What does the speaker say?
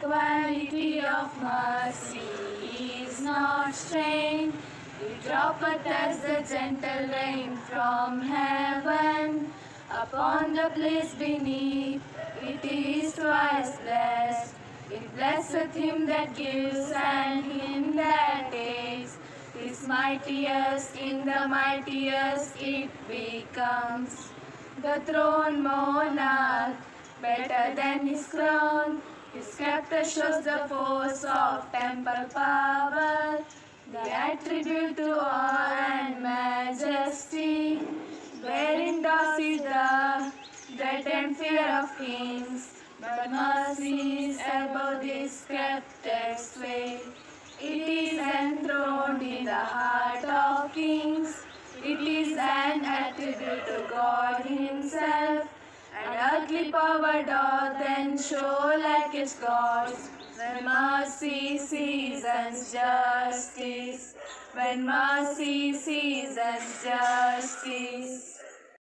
quality of mercy is not strained. It droppeth as the gentle rain from heaven upon the place beneath. It is twice blessed. It blesseth him that gives and him that takes. Is mightiest in the mightiest it becomes. The throne monarch, better than his crown. Scepter shows the force of temple power, the attribute to awe and majesty, wherein does he the dread and fear of kings. But mercy is above this scepter's way. Earthly power doth then show like its gods. When mercy seasons justice. When mercy seasons justice.